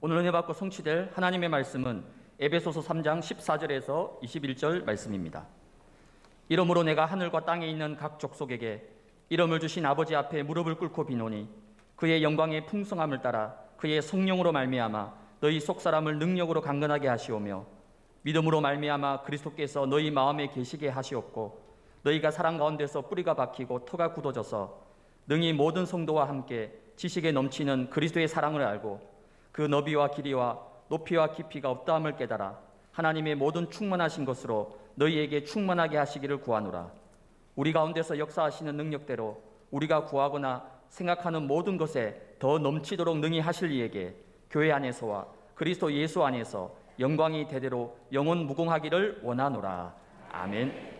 오늘 은혜 받고 성취될 하나님의 말씀은 에베소서 3장 14절에서 21절 말씀입니다. 이러므로 내가 하늘과 땅에 있는 각 족속에게 이름을 주신 아버지 앞에 무릎을 꿇고 비노니 그의 영광의 풍성함을 따라 그의 성령으로 말미암아 너희 속 사람을 능력으로 강건하게 하시오며 믿음으로 말미암아 그리스도께서 너희 마음에 계시게 하시옵고 너희가 사랑 가운데서 뿌리가 박히고 터가 굳어져서 능히 모든 성도와 함께 지식에 넘치는 그리스도의 사랑을 알고 그 너비와 길이와 높이와 깊이가 없다함을 깨달아 하나님의 모든 충만하신 것으로 너희에게 충만하게 하시기를 구하노라. 우리 가운데서 역사하시는 능력대로 우리가 구하거나 생각하는 모든 것에 더 넘치도록 능히 하실 이에게 교회 안에서와 그리스도 예수 안에서 영광이 대대로 영원 무궁하기를 원하노라. 아멘.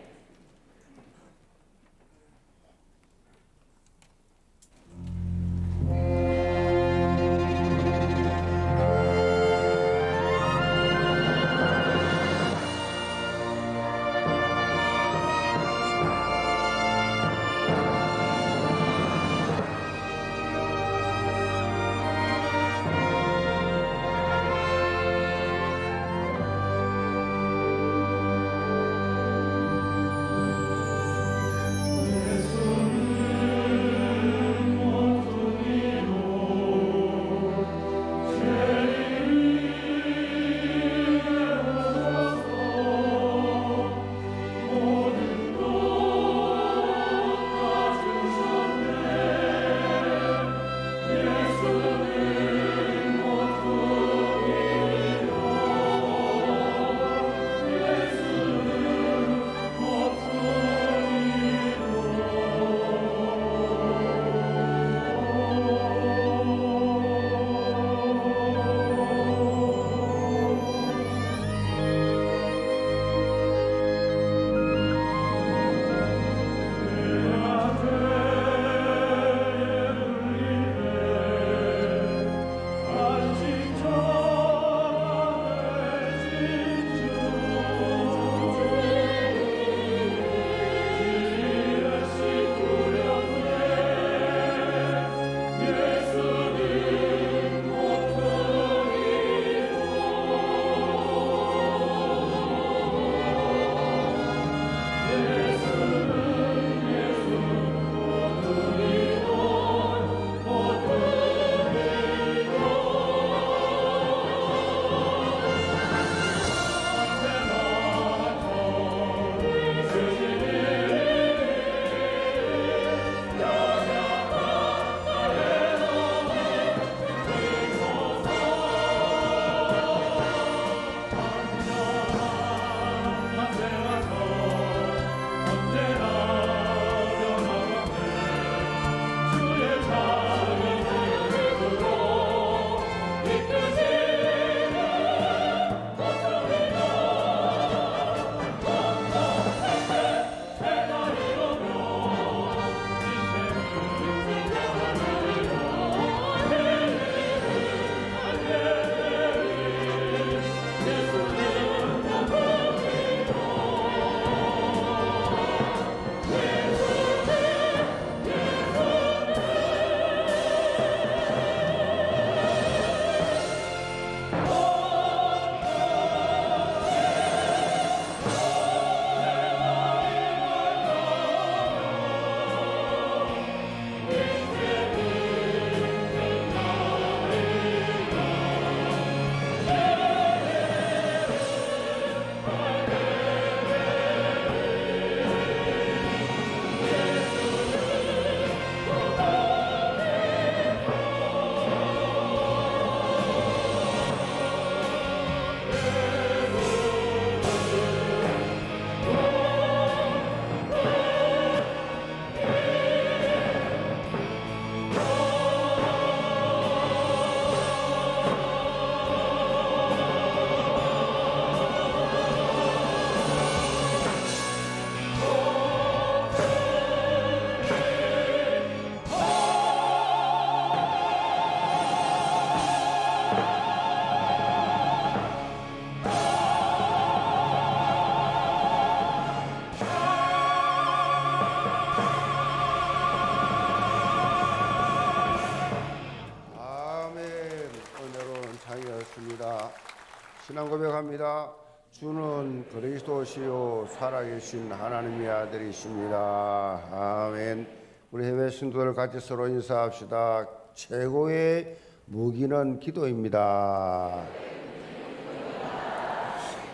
고백합니다. 주는 그리스도시요 살아계신 하나님의 아들이십니다. 아멘. 우리 해외 신도들 같이 서로 인사합시다. 최고의 무기는 기도입니다.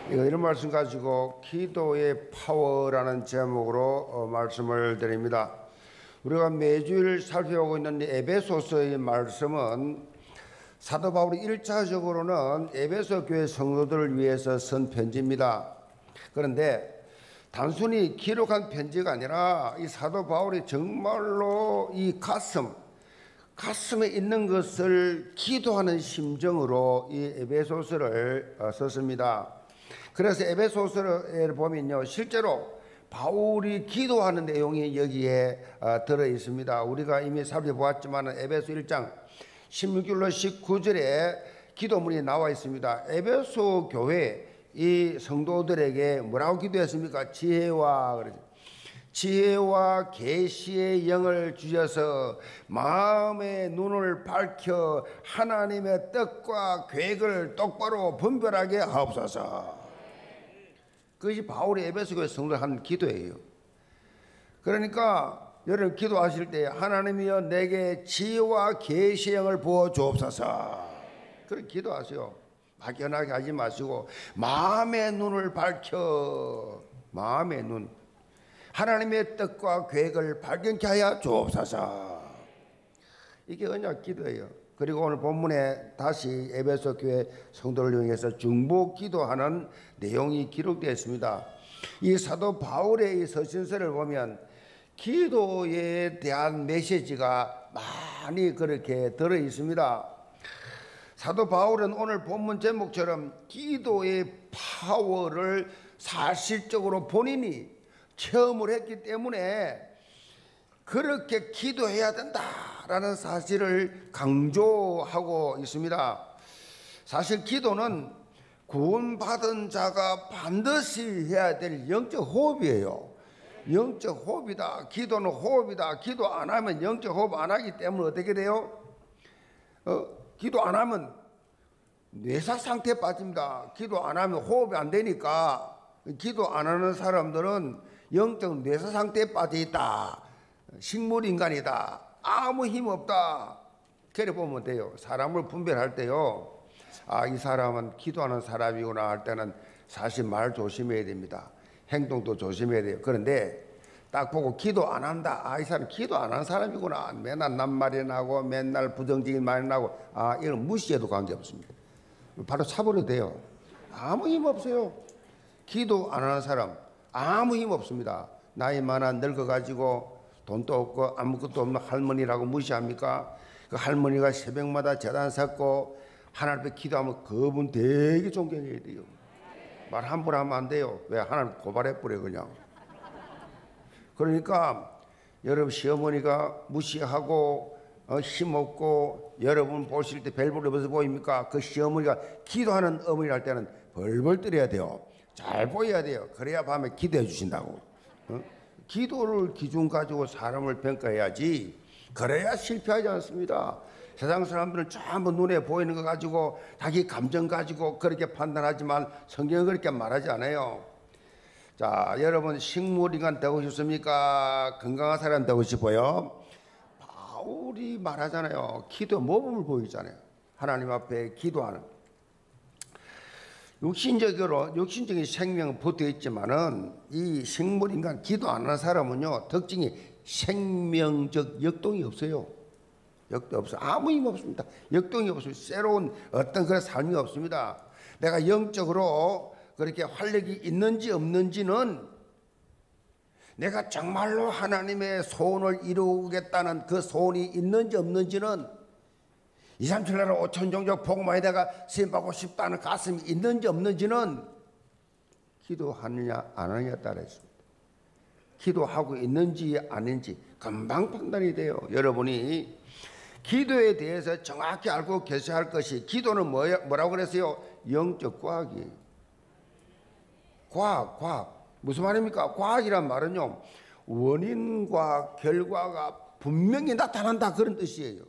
이런 말씀 가지고 기도의 파워라는 제목으로 어, 말씀을 드립니다. 우리가 매주일 살펴보고 있는 에베소서의 말씀은 사도 바울이 1차적으로는 에베소 교회 성도들을 위해서 쓴 편지입니다. 그런데 단순히 기록한 편지가 아니라 이 사도 바울이 정말로 이 가슴, 가슴에 있는 것을 기도하는 심정으로 이 에베소서를 어, 썼습니다. 그래서 에베소서를 보면요, 실제로 바울이 기도하는 내용이 여기에 어, 들어 있습니다. 우리가 이미 살펴보았지만 에베소 1장 16절로 19절에 기도문이 나와 있습니다. 에베소 교회 이 성도들에게 뭐라고 기도했습니까? 지혜와 지혜와 계시의 영을 주셔서 마음의 눈을 밝혀 하나님의 뜻과 계획을 똑바로 분별하게 하옵소서. 그것이 바울의 에베소 교회 성도들 한 기도예요. 그러니까 여러분 기도하실 때 하나님이여 내게 지혜와 계시의 영을 부어 주옵소서. 그렇게 기도하세요. 막연하게 하지 마시고 마음의 눈을 밝혀 마음의 눈 하나님의 뜻과 계획을 발견케 하여 주옵소서. 이게 언약 기도예요. 그리고 오늘 본문에 다시 에베소 교회 성도를 이용해서 중보 기도하는 내용이 기록되어 있습니다. 이 사도 바울의 이 서신서를 보면 기도에 대한 메시지가 많이 그렇게 들어 있습니다. 사도 바울은 오늘 본문 제목처럼 기도의 파워를 사실적으로 본인이 체험을 했기 때문에 그렇게 기도해야 된다라는 사실을 강조하고 있습니다. 사실 기도는 구원받은 자가 반드시 해야 될 영적 호흡이에요. 영적 호흡이다. 기도는 호흡이다. 기도 안 하면 영적 호흡 안 하기 때문에 어떻게 돼요? 어, 기도 안 하면 뇌사 상태에 빠집니다. 기도 안 하면 호흡이 안 되니까 기도 안 하는 사람들은 영적 뇌사 상태에 빠져 있다. 식물 인간이다. 아무 힘 없다. 그래 보면 돼요. 사람을 분별할 때요. 아, 이 사람은 기도하는 사람이구나 할 때는 사실 말 조심해야 됩니다. 행동도 조심해야 돼요. 그런데 딱 보고 기도 안 한다. 아, 이 사람 기도 안 하는 사람이구나. 맨날 낱말이 나고 맨날 부정적인 말이 나고 아, 이건 무시해도 관계없습니다. 바로 차버려도 돼요. 아무 힘 없어요. 기도 안 하는 사람 아무 힘 없습니다. 나이 많아 늙어가지고 돈도 없고 아무것도 없는 할머니라고 무시합니까? 그 할머니가 새벽마다 재단 섰고 하나님 앞에 기도하면 그분 되게 존경해야 돼요. 말 함부로 하면 안 돼요. 왜 하나님 고발해 버려 그냥. 그러니까 여러분 시어머니가 무시하고 어, 힘없고 여러분 보실 때 별볼 없어서 보입니까? 그 시어머니가 기도하는 어머니 할 때는 벌벌 떨어야 돼요. 잘 보여야 돼요. 그래야 밤에 기도해 주신다고. 어? 기도를 기준 가지고 사람을 평가해야지. 그래야 실패하지 않습니다. 세상 사람들은 전부 눈에 보이는 거 가지고 자기 감정 가지고 그렇게 판단하지만 성경은 그렇게 말하지 않아요. 자, 여러분 식물인간 되고 싶습니까? 건강한 사람 되고 싶어요? 바울이 말하잖아요. 기도 모범을 보이잖아요. 하나님 앞에 기도하는. 육신적으로 육신적인 생명은 붙어 있지만은 이 식물인간 기도 안 하는 사람은요 특징이 생명적 역동이 없어요. 역도 없어. 아무 힘 없습니다. 역동이 없습니다. 새로운 어떤 그런 삶이 없습니다. 내가 영적으로 그렇게 활력이 있는지 없는지는 내가 정말로 하나님의 소원을 이루겠다는 그 소원이 있는지 없는지는 2, 3, 7 나라 5천 종족 복음에다가 쓰임받고 싶다는 가슴이 있는지 없는지는 기도하느냐 안 하느냐에 따라 있습니다. 기도하고 있는지 아닌지 금방 판단이 돼요. 여러분이 기도에 대해서 정확히 알고 계셔야 할 것이 기도는 뭐야, 뭐라고 그랬어요? 영적 과학이에요. 과학, 과학. 무슨 말입니까? 과학이란 말은요, 원인과 결과가 분명히 나타난다 그런 뜻이에요.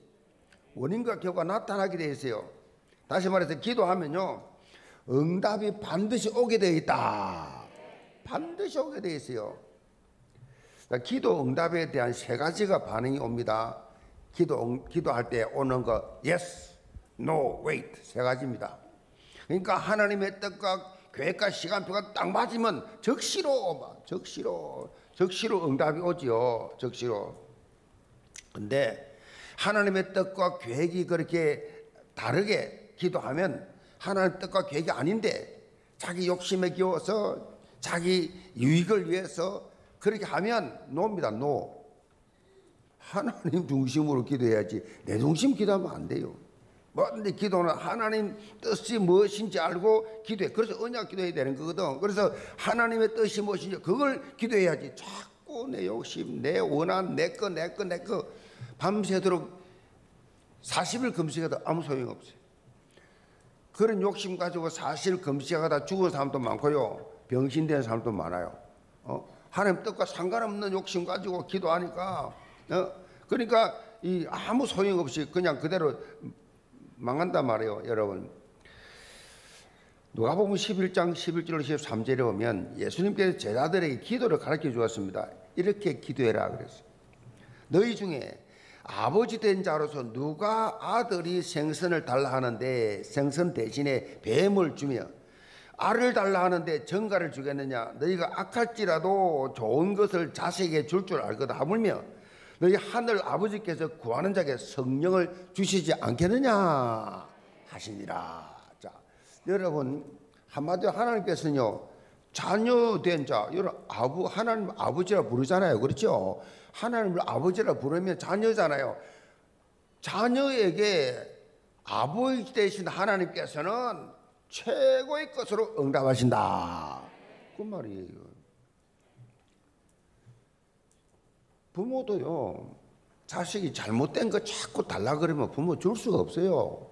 원인과 결과 나타나게 돼 있어요. 다시 말해서 기도하면요. 응답이 반드시 오게 되어 있다. 반드시 오게 되어 있어요. 기도 응답에 대한 세 가지가 반응이 옵니다. 기도 기도할 때 오는 거 yes, no, wait 세 가지입니다. 그러니까 하나님의 뜻과 계획과 시간표가 딱 맞으면 적시로 적시로 적시로 응답이 오지요. 적시로. 근데 하나님의 뜻과 계획이 그렇게 다르게 기도하면 하나님 뜻과 계획이 아닌데 자기 욕심에 기워서 자기 유익을 위해서 그렇게 하면 노입니다. 노. 하나님 중심으로 기도해야지 내 중심 기도하면 안 돼요. 뭐 근데 기도는 하나님 뜻이 무엇인지 알고 기도해. 그래서 언약 기도해야 되는 거거든. 그래서 하나님의 뜻이 무엇인지 그걸 기도해야지. 자꾸 내 욕심, 내 원한, 내 거, 내 거, 내 거. 밤새도록 40일 금식해도 아무 소용 없어요. 그런 욕심 가지고 사실 금식하다 죽은 사람도 많고요. 병신된 사람도 많아요. 어? 하나님 뜻과 상관없는 욕심 가지고 기도하니까 어? 그러니까 이 아무 소용 없이 그냥 그대로 망한단 말이에요, 여러분. 누가복음 11장 11절 13절에 보면 예수님께서 제자들에게 기도를 가르쳐 주었습니다. 이렇게 기도해라 그랬어요. 너희 중에 아버지 된 자로서 누가 아들이 생선을 달라 하는데 생선 대신에 뱀을 주며 알을 달라 하는데 정가를 주겠느냐 너희가 악할지라도 좋은 것을 자식에게 줄 줄 알거든 하물며 너희 하늘 아버지께서 구하는 자에게 성령을 주시지 않겠느냐 하시니라 자 여러분 한마디로 하나님께서는요 자녀된 자 여러분 아부 하나님 아버지라 부르잖아요 그렇죠 하나님을 아버지라 부르면 자녀잖아요. 자녀에게 아버지 대신 하나님께서는 최고의 것으로 응답하신다. 그 말이에요. 부모도요, 자식이 잘못된 거 자꾸 달라 그러면 부모 줄 수가 없어요.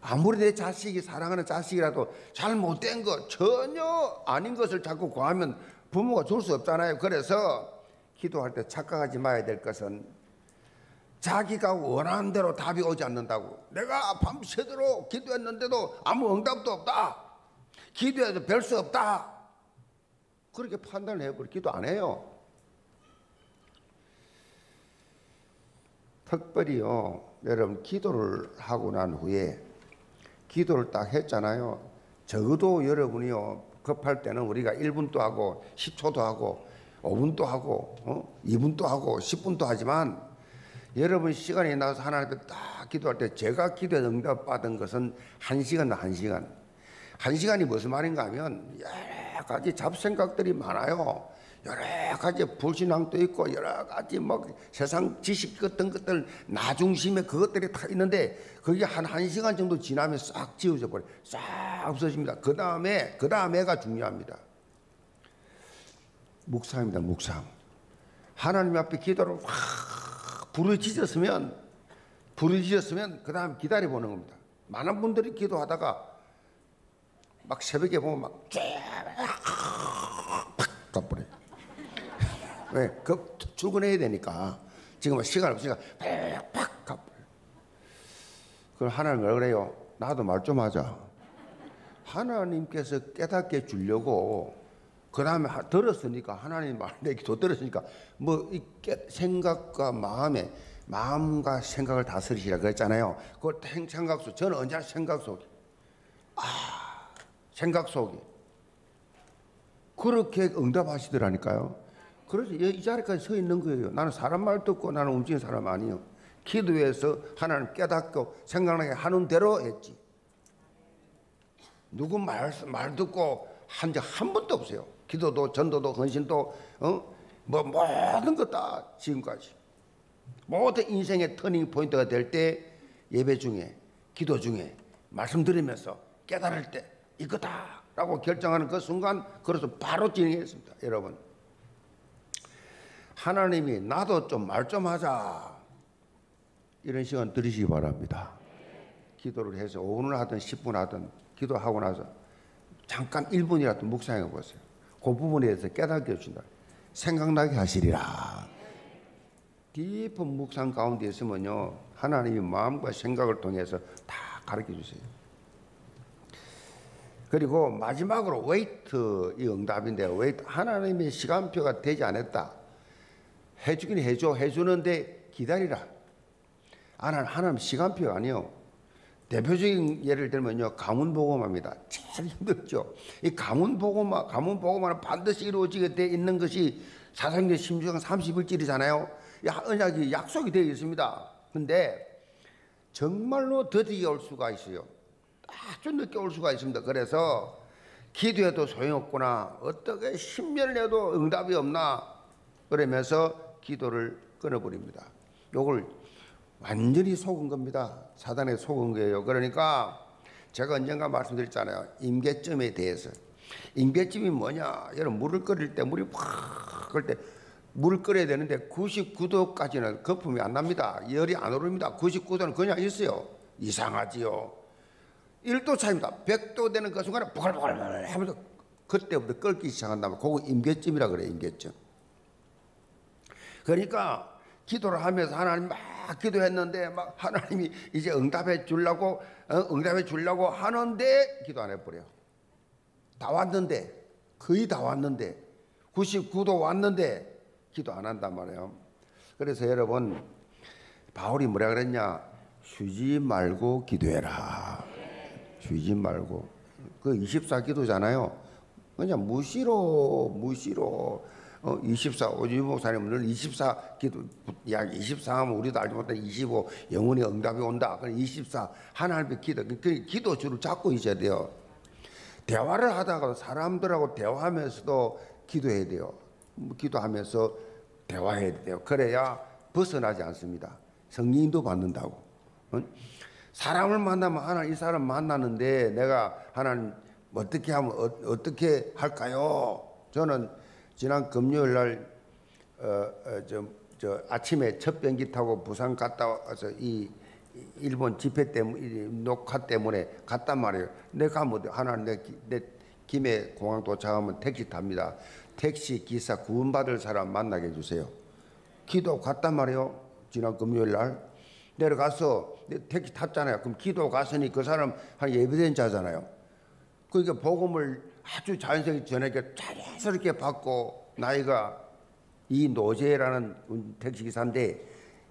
아무리 내 자식이 사랑하는 자식이라도 잘못된 거 전혀 아닌 것을 자꾸 구하면 부모가 줄 수 없잖아요. 그래서 기도할 때 착각하지 말아야 될 것은 자기가 원하는 대로 답이 오지 않는다고. 내가 밤새도록 기도했는데도 아무 응답도 없다. 기도해도 별 수 없다. 그렇게 판단을 해버려. 기도 안 해요. 특별히요, 여러분, 기도를 하고 난 후에, 기도를 딱 했잖아요. 적어도 여러분이요, 급할 때는 우리가 1분도 하고, 10초도 하고, 5분도 하고 어? 2분도 하고 10분도 하지만 여러분 시간이 나서 하나님 앞에 딱 기도할 때 제가 기도에 응답 받은 것은 한 시간 한 시간 한 시간이 무슨 말인가 하면 여러 가지 잡생각들이 많아요. 여러 가지 불신앙도 있고 여러 가지 뭐 세상 지식 같은 것들 나중심에 그것들이 다 있는데 그게 한 한 시간 정도 지나면 싹 지워져 버려 싹 없어집니다. 그 다음에 그 다음에가 중요합니다. 묵상입니다. 묵상. 하나님 앞에 기도를 확 부르짖었으면 부르짖었으면 그 다음 기다려 보는 겁니다. 많은 분들이 기도하다가 막 새벽에 보면 막쫙팍 가버려. 왜? 그 출근해야 되니까 지금 시간 없으니까 팍 가버려. 그럼 하나님 왜 그래요? 나도 말 좀 하자. 하나님께서 깨닫게 주려고 그 다음에 들었으니까 하나님 말 내기도 들었으니까 뭐 생각과 마음에 마음과 생각을 다스리시라 그랬잖아요. 그 생각 속 저는 언제나 생각 속에 아 생각 속에 그렇게 응답하시더라니까요. 그래서 이 자리까지 서 있는 거예요. 나는 사람 말 듣고 나는 움직이는 사람 아니에요. 기도해서 하나님 깨닫고 생각나게 하는 대로 했지. 누구 말, 말 듣고 한 적 한 번도 없어요. 기도도 전도도 헌신도 어? 뭐 모든 것 다 지금까지 모든 인생의 터닝 포인트가 될 때 예배 중에 기도 중에 말씀 드리면서 깨달을 때 이거다라고 결정하는 그 순간 그래서 바로 진행했습니다. 여러분 하나님이 나도 좀말좀 하자 이런 시간 들으시기 바랍니다. 기도를 해서 5분을 하든 10분 하든 기도하고 나서 잠깐 1분이라도 묵상해 보세요. 그 부분에 대해서 깨닫게 해준다. 생각나게 하시리라. 깊은 묵상 가운데 있으면요. 하나님이 마음과 생각을 통해서 다 가르쳐 주세요. 그리고 마지막으로 wait 이 응답인데 wait 하나님의 시간표가 되지 않았다. 해주긴 해줘 해주는데 기다리라. 하나님 하나님 시간표가 아니요. 대표적인 예를 들면요 가문 보고마입니다. 제일 힘들죠. 이 가문 보고마 가문 보고마는 반드시 이루어지게 돼 있는 것이 사상의 심주경 30일절이잖아요. 언약이 약속이 되어 있습니다. 근데 정말로 더디게 올 수가 있어요. 아주 늦게 올 수가 있습니다. 그래서 기도해도 소용없구나. 어떻게 10년을 해도 응답이 없나. 그러면서 기도를 끊어버립니다. 요걸 완전히 속은 겁니다. 사단에 속은 거예요. 그러니까 제가 언젠가 말씀드렸잖아요. 임계점에 대해서. 임계점이 뭐냐? 여러분 물을 끓일 때 물이 확 끓을 때 물을 끓여야 되는데 99도까지는 거품이 안 납니다. 열이 안 오릅니다. 99도는 그냥 있어요. 이상하지요. 1도 차입니다. 100도 되는 그 순간에 보글보글 하면서 그때부터 끓기 시작한다면 그거 임계점이라 그래요. 임계점. 그러니까 기도를 하면서 하나님 막 기도했는데 막 하나님이 이제 응답해 주려고 어, 응답해 주려고 하는데 기도 안 해버려. 다 왔는데 거의 다 왔는데 99도 왔는데 기도 안 한단 말이에요. 그래서 여러분 바울이 뭐라 그랬냐? 쉬지 말고 기도해라. 쉬지 말고 그 24기도잖아요. 그냥 무시로 무시로 어, 24 오지 목사님은 24 기도 약 24 하면 우리도 알지 못한 25 영원히 응답이 온다. 그24 하나님의 기도 그 기도 줄을 잡고 있어야 돼요. 대화를 하다가 사람들하고 대화하면서도 기도해야 돼요. 뭐 기도하면서 대화해야 돼요. 그래야 벗어나지 않습니다. 성령도 받는다고. 사람을 만나면 하나님 이 사람 만나는데 내가 하나님 어떻게 하면 어, 떻게 할까요? 저는 지난 금요일 날 어, 어, 저, 저 아침에 첫 비행기 타고 부산 갔다 와서 이 일본 집회 때문에 녹화 때문에 갔단 말이에요. 내가 뭐 하나님 내, 내 김해 공항 도착하면 택시 탑니다. 택시 기사 구원받을 사람 만나게 해주세요. 기도 갔단 말이에요. 지난 금요일 날 내려가서 택시 탔잖아요. 그럼 기도 갔으니 그 사람 한 예배된 자잖아요. 그러니까 복음을 아주 자연스럽게 전하게 자연스럽게 받고 나이가 이 노제라는 택시기사인데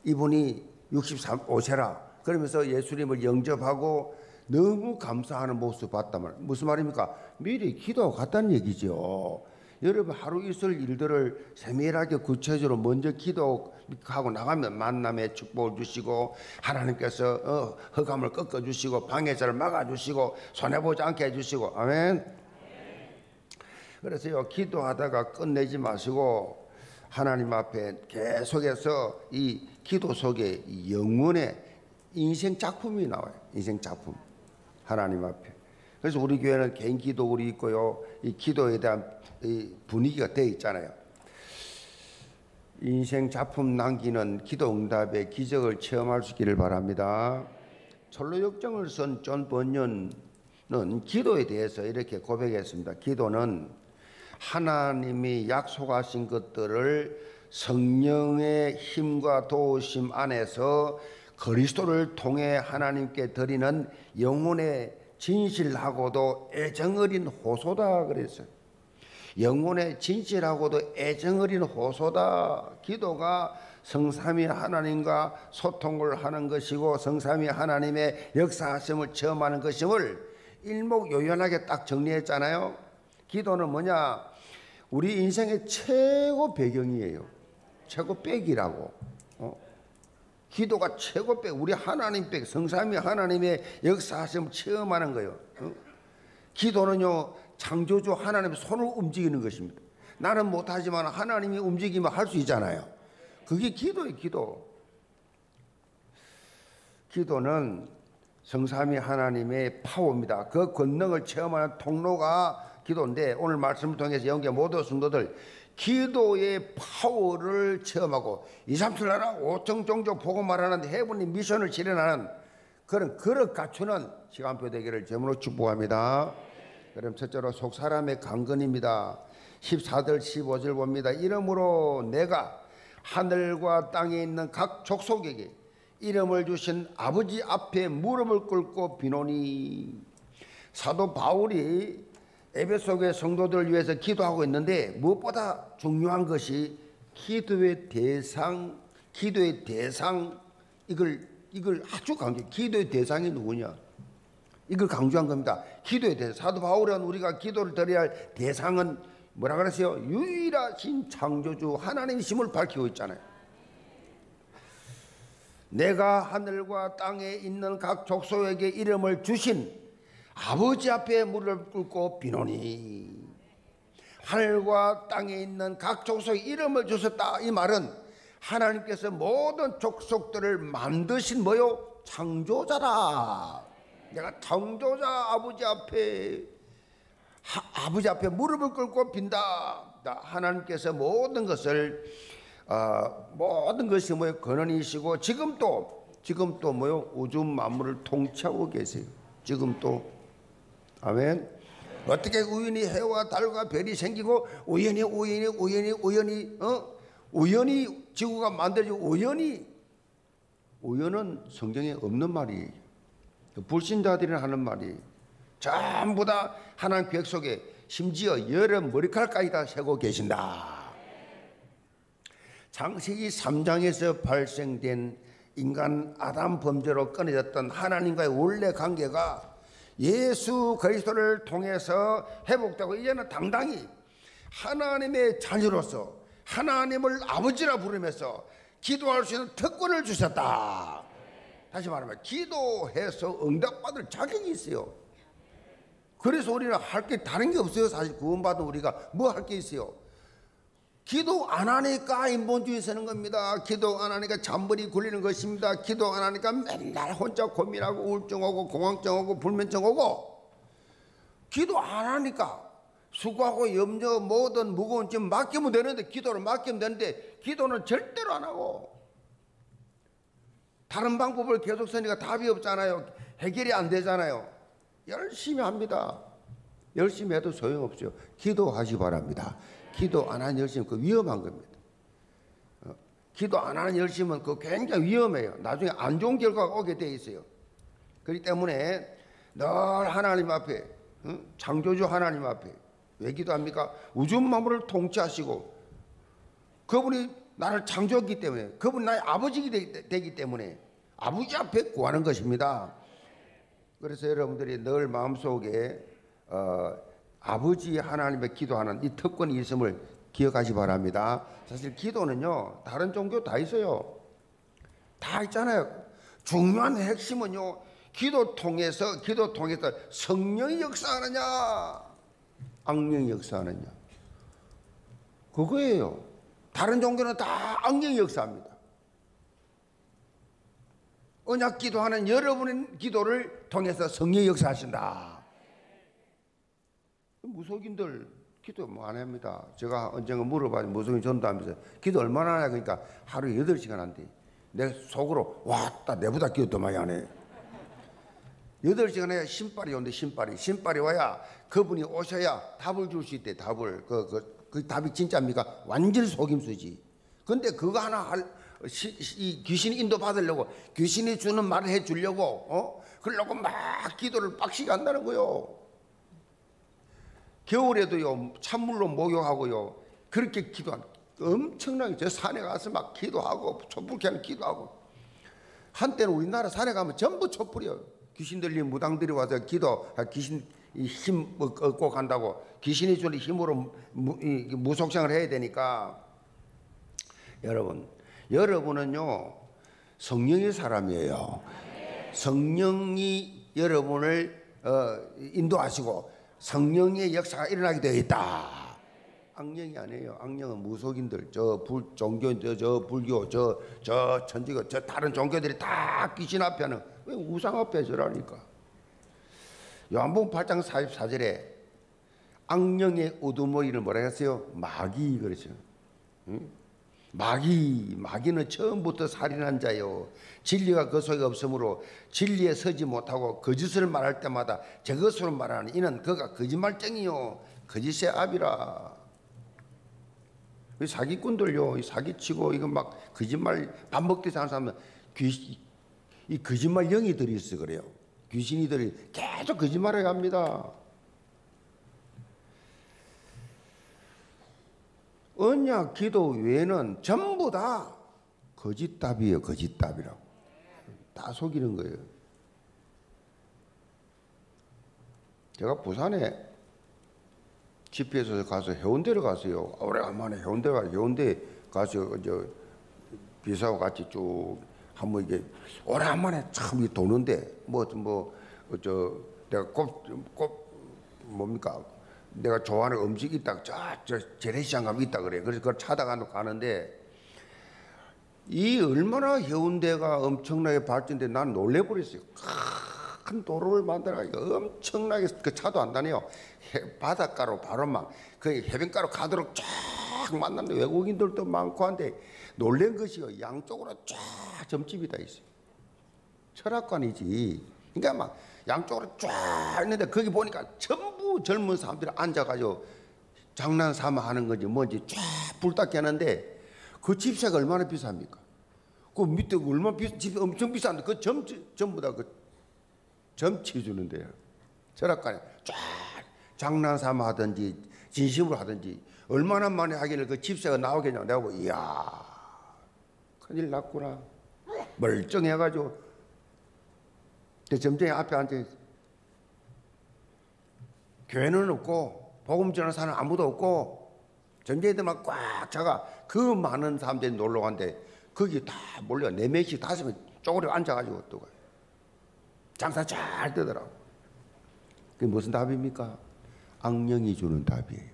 이분이 63세라 그러면서 예수님을 영접하고 너무 감사하는 모습 봤단 말이에요. 무슨 말입니까? 미리 기도하고 갔다는 얘기죠. 여러분 하루 있을 일들을 세밀하게 구체적으로 먼저 기도하고 나가면 만남의 축복을 주시고 하나님께서 어, 허감을 꺾어 주시고 방해자를 막아 주시고 손해 보지 않게 해 주시고 아멘. 그래서요 기도하다가 끝내지 마시고 하나님 앞에 계속해서 이 기도 속에 영혼의 인생 작품이 나와요. 인생 작품 하나님 앞에. 그래서 우리 교회는 개인 기도울이 있고요. 이 기도에 대한 이 분위기가 되어 있잖아요. 인생 작품 남기는 기도 응답의 기적을 체험할 수 있기를 바랍니다. 천로 역정을 쓴 존 번연은 기도에 대해서 이렇게 고백했습니다. 기도는 하나님이 약속하신 것들을 성령의 힘과 도우심 안에서 그리스도를 통해 하나님께 드리는 영혼의 진실하고도 애정 어린 호소다 그랬어요. 영혼의 진실하고도 애정 어린 호소다. 기도가 성삼위 하나님과 소통을 하는 것이고 성삼위 하나님의 역사하심을 체험하는 것임을 일목요연하게 딱 정리했잖아요. 기도는 뭐냐? 우리 인생의 최고 배경이에요. 최고 백이라고. 어? 기도가 최고 백, 우리 하나님 백, 성삼위 하나님의 역사하심을 체험하는 거예요. 어? 기도는요, 창조주 하나님의 손을 움직이는 것입니다. 나는 못하지만 하나님이 움직이면 할 수 있잖아요. 그게 기도예요, 기도. 기도는 성삼위 하나님의 파워입니다. 그 권능을 체험하는 통로가 기도인데 오늘 말씀을 통해서 영계 모든 성도들 기도의 파워를 체험하고 2, 3, 7 나라 5청 종족 보고 말하는 해분의 미션을 실현하는 그런 그릇 갖추는 시간표 되기를 제물로 축복합니다. 그럼 첫째로 속 사람의 강건입니다. 14절 15절 봅니다. 이러므로 내가 하늘과 땅에 있는 각 족속에게 이름을 주신 아버지 앞에 무릎을 꿇고 비노니 사도 바울이 에베소의 성도들을 위해서 기도하고 있는데 무엇보다 중요한 것이 기도의 대상, 기도의 대상 이걸 이걸 아주 강조. 기도의 대상이 누구냐? 이걸 강조한 겁니다. 기도의 대상. 사도 바울은 우리가 기도를 드려야 할 대상은 뭐라 그랬어요? 유일하신 창조주 하나님이심을 밝히고 있잖아요. 내가 하늘과 땅에 있는 각 족속에게 이름을 주신 아버지 앞에 무릎을 꿇고 비노니. 하늘과 땅에 있는 각 족속에 이름을 주셨다. 이 말은 하나님께서 모든 족속들을 만드신 뭐요? 창조자라. 내가 창조자 아버지 앞에 하, 아버지 앞에 무릎을 꿇고 빈다. 하나님께서 모든 것을 어, 모든 것이 뭐요? 근원이시고 지금 또 지금 또 뭐요? 우주 만물을 통치하고 계세요. 지금 또 아멘. 어떻게 우연히 해와 달과 별이 생기고 우연히 우연히 우연히 우연히 어 우연히 지구가 만들어지고 우연히 우연은 성경에 없는 말이 불신자들이 하는 말이 전부 다 하나님 계획 속에 심지어 여러 머리카락까지 다 세고 계신다. 창세기 3장에서 발생된 인간 아담 범죄로 끊어졌던 하나님과의 원래 관계가 예수 그리스도를 통해서 회복되고 이제는 당당히 하나님의 자녀로서 하나님을 아버지라 부르면서 기도할 수 있는 특권을 주셨다. 다시 말하면 기도해서 응답받을 자격이 있어요. 그래서 우리는 할 게 다른 게 없어요. 사실 구원받은 우리가 뭐 할 게 있어요. 기도 안 하니까 인본주의 서는 겁니다. 기도 안 하니까 잠벌이 굴리는 것입니다. 기도 안 하니까 맨날 혼자 고민하고 우울증 오고 공황증 오고 불면증 오고 기도 안 하니까 수고하고 염려 모든 무거운 짐 맡기면 되는데 기도를 맡기면 되는데 기도는 절대로 안 하고 다른 방법을 계속 쓰니까 답이 없잖아요. 해결이 안 되잖아요. 열심히 합니다. 열심히 해도 소용없어요. 기도하시 바랍니다. 기도 안 하는 열심 그 위험한 겁니다. 어, 기도 안 하는 열심은 그 굉장히 위험해요. 나중에 안 좋은 결과가 오게 돼 있어요. 그렇기 때문에 늘 하나님 앞에 어? 창조주 하나님 앞에 왜 기도합니까? 우주 만물을 통치하시고 그분이 나를 창조했기 때문에 그분이 나의 아버지가 되기 때문에 아버지 앞에 구하는 것입니다. 그래서 여러분들이 늘 마음속에 어, 아버지 하나님의 기도하는 이 특권이 있음을 기억하시 바랍니다. 사실 기도는요, 다른 종교 다 있어요. 다 있잖아요. 중요한 핵심은요, 기도 통해서, 기도 통해서 성령이 역사하느냐, 악령이 역사하느냐. 그거예요. 다른 종교는 다 악령이 역사합니다. 언약 기도하는 여러분의 기도를 통해서 성령이 역사하신다. 무속인들 기도 뭐 안 합니다. 제가 언젠가 물어봐도 무속인 전도하면서 기도 얼마나 하냐 그러니까 하루에 8시간 한대. 내 속으로 왔다 내보다 기도 더 많이 하네. 8시간 해야 신발이 온대 신발이. 신발이 와야 그분이 오셔야 답을 줄 수 있대 답을. 그, 그, 그 답이 진짜입니까? 완전 속임수지. 근데 그거 하나 할, 시, 이 귀신이 인도 받으려고 귀신이 주는 말을 해 주려고 어? 그러려고 막 기도를 빡시게 한다는 거요. 겨울에도요 찬물로 목욕하고요. 그렇게 기도한 엄청나게 저 산에 가서 막 기도하고 촛불 켜는 기도하고. 한때는 우리나라 산에 가면 전부 촛불이요. 귀신 들린 무당들이 와서 기도 아, 귀신 힘 얻고 간다고. 귀신이 주는 힘으로 무, 무속생을 해야 되니까. 여러분 여러분은요 성령의 사람이에요. 성령이 여러분을 어, 인도하시고 성령의 역사가 일어나게 되어 있다. 악령이 아니에요. 악령은 무속인들, 저 불, 종교, 저, 저 불교, 저, 저 천지교, 저 다른 종교들이 다 귀신 앞에는 왜 우상 앞에 저라니까. 요한복음 8장 44절에 악령의 우두머리를 뭐라 했어요? 마귀 그러죠. 응? 마귀, 마귀는 처음부터 살인한 자요. 진리가 그 속에 없으므로 진리에 서지 못하고 거짓을 말할 때마다 저것으로 말하는 이는 그가 거짓말쟁이요. 거짓의 압이라. 사기꾼들요. 사기치고 이거 막 거짓말 반복돼서 하는 사람은 귀, 이 거짓말 영이들이 있어 그래요. 귀신이들이 계속 거짓말을 합니다. 언약 기도 외에는 전부 다 거짓답이에요. 거짓답이라고. 다 속이는 거예요. 제가 부산에 집회에서 가서 해운대를 갔어요. 오래간만에 해운대 가 해운대 가서 저 비서하고 같이 쭉 한번 이게 오래간만에 참 도는데 뭐 뭐저 내가 꼽꼽 뭡니까 내가 좋아하는 음식이 있다 저 저 재래시장 가면 있다 그래 그래서 그걸 찾아가 가는데 이 얼마나 해운대가 엄청나게 발전돼 난 놀래버렸어요. 큰 도로를 만들어가지고 엄청나게 그 차도 안 다녀요. 해, 바닷가로 바로 막그 해변가로 가도록 쫙 만났는데 외국인들도 많고 한데 놀란 것이요. 양쪽으로 쫙 점집이 다 있어요. 철학관이지. 그러니까 막 양쪽으로 쫙 있는데 거기 보니까 전부 젊은 사람들이 앉아가지고 장난 삼아 하는 건지 뭔지 쫙 불딱 하는데 그 집세가 얼마나 비쌉니까? 그 밑에 얼마나 비, 집 엄청 비싼데 그 점, 전부 다 그 점치 주는데요. 철학관에 쫙 장난 삼아 하든지 진심으로 하든지 얼마나 많이 하기를 그 집세가 나오겠냐. 내가 이야 큰일 났구나. 멀쩡해가지고 그 점쟁이 앞에 앉아 교회는 없고 복음 전하는 사람 아무도 없고 점쟁이들만 꽉 차가 그 많은 사람들이 놀러 간데 거기 다 몰려 네 명씩 다섯 명 쪼그려 앉아가지고 또 장사 잘 되더라고. 그게 무슨 답입니까? 악령이 주는 답이에요.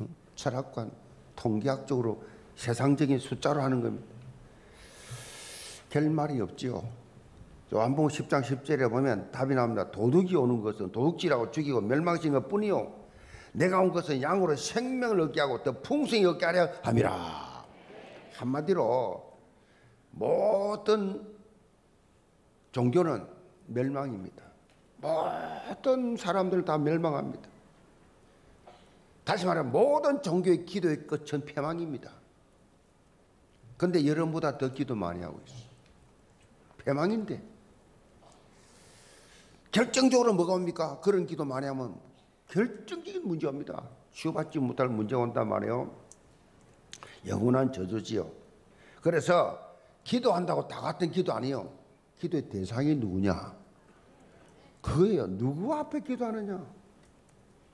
응? 철학관, 통계학적으로 세상적인 숫자로 하는 겁니다. 결말이 없지요. 요한복음 10장 10절에 보면 답이 나옵니다. 도둑이 오는 것은 도둑질하고 죽이고 멸망시킨 것 뿐이요. 내가 온 것은 양으로 생명을 얻게 하고 더 풍성히 얻게 하려 함이라. 한마디로 모든 종교는 멸망입니다. 모든 사람들 다 멸망합니다. 다시 말하면 모든 종교의 기도의 끝은 패망입니다. 근데 여러분보다 더 기도 많이 하고 있어. 패망인데. 결정적으로 뭐가 옵니까? 그런 기도 많이 하면 결정적인 문제 옵니다. 치유받지 못할 문제가 온단 말이에요. 영원한 저주지요. 그래서 기도한다고 다 같은 기도 아니요. 기도의 대상이 누구냐? 그거예요. 누구 앞에 기도하느냐?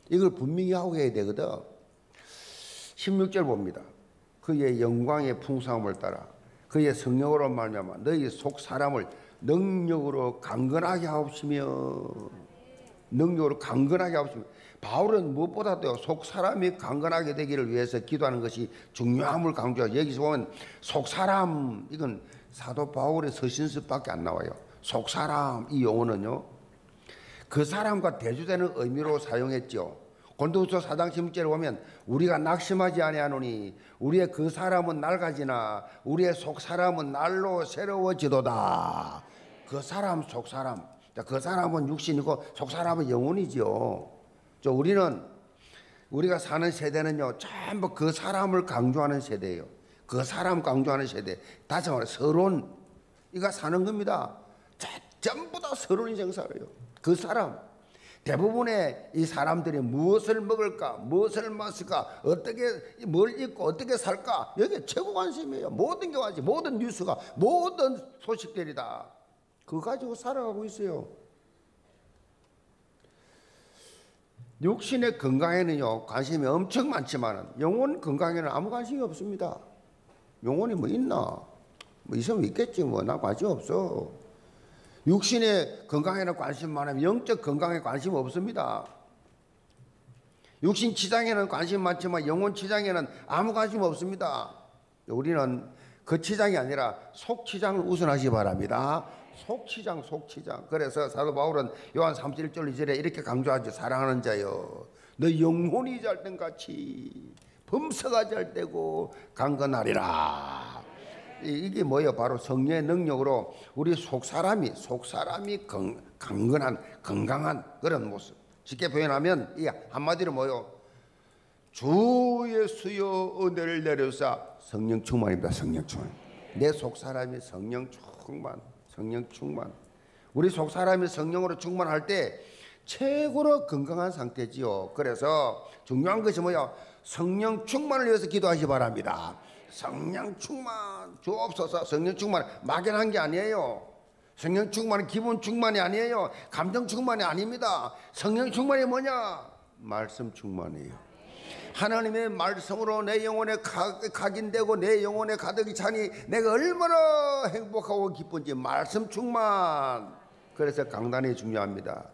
이걸 분명히 하고 해야 되거든. 16절 봅니다. 그의 영광의 풍성함을 따라 그의 성령으로 말미암아 너희 속 사람을 능력으로 강건하게 하옵시며 능력으로 강건하게 하옵시며 바울은 무엇보다도 속 사람이 강건하게 되기를 위해서 기도하는 것이 중요함을 강조하고 여기서 보면 속 사람 이건 사도 바울의 서신서밖에 안 나와요. 속 사람 이 용어는요. 그 사람과 대주되는 의미로 사용했죠. 곤도서 사당 16절에 보면 우리가 낙심하지 아니하노니 우리의 그 사람은 낡아지나 우리의 속 사람은 날로 새로워지도다. 그 사람 속 사람. 그 사람은 육신이고 속 사람은 영혼이죠. 저 우리는 우리가 사는 세대는요 전부 그 사람을 강조하는 세대예요. 그 사람 강조하는 세대. 다시 말해 서론 이가 사는 겁니다. 전부 다 서론이 정사예요. 그 사람 대부분의 이 사람들이 무엇을 먹을까, 무엇을 마실까, 어떻게 뭘 입고 어떻게 살까 여기 최고 관심이에요. 모든 게 관심, 모든 뉴스가 모든 소식들이다. 그거 가지고 살아가고 있어요. 육신의 건강에는요 관심이 엄청 많지만 영혼 건강에는 아무 관심이 없습니다. 영혼이 뭐 있나? 뭐 있으면 있겠지 뭐 나 관심 없어. 육신의 건강에는 관심 많으면 영적 건강에 관심 없습니다. 육신 치장에는 관심 많지만 영혼 치장에는 아무 관심 없습니다. 우리는 그 치장이 아니라 속 치장을 우선하시 바랍니다. 속 치장, 속 치장. 그래서 사도 바울은 요한 3절 1절 2절에 이렇게 강조하죠. 사랑하는 자여, 너 영혼이 잘된 같이 범사가 잘 되고 강건하리라. 이게 뭐예요? 바로 성령의 능력으로 우리 속 사람이 속 사람이 건, 강건한 건강한 그런 모습. 쉽게 표현하면 이 한마디로 뭐요? 주 예수여 은혜를 내려사 성령 충만입니다. 성령 충만. 내 속 사람이 성령 충만. 성령 충만. 우리 속 사람이 성령으로 충만할 때 최고로 건강한 상태지요. 그래서 중요한 것이 뭐야? 성령 충만을 위해서 기도하시 기 바랍니다. 성령 충만 주옵소서. 성령 충만 막연한 게 아니에요. 성령 충만은 기분 충만이 아니에요. 감정 충만이 아닙니다. 성령 충만이 뭐냐? 말씀 충만이에요. 하나님의 말씀으로 내 영혼에 각인되고 내 영혼에 가득히 차니 내가 얼마나 행복하고 기쁜지 말씀 충만. 그래서 강단이 중요합니다.